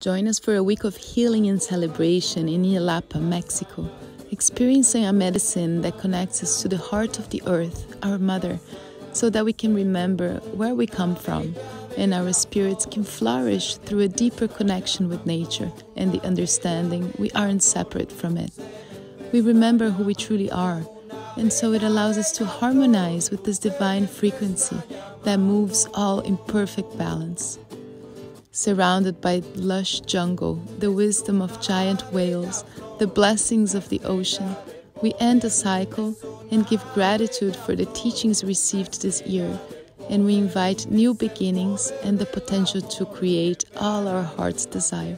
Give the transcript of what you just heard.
Join us for a week of healing and celebration in Yelapa, Mexico, experiencing a medicine that connects us to the heart of the earth, our mother, so that we can remember where we come from and our spirits can flourish through a deeper connection with nature and the understanding we aren't separate from it. We remember who we truly are, and so it allows us to harmonize with this divine frequency that moves all in perfect balance surrounded by lush jungle, the wisdom of giant whales, the blessings of the ocean, we end the cycle and give gratitude for the teachings received this year, and we invite new beginnings and the potential to create all our heart's desire.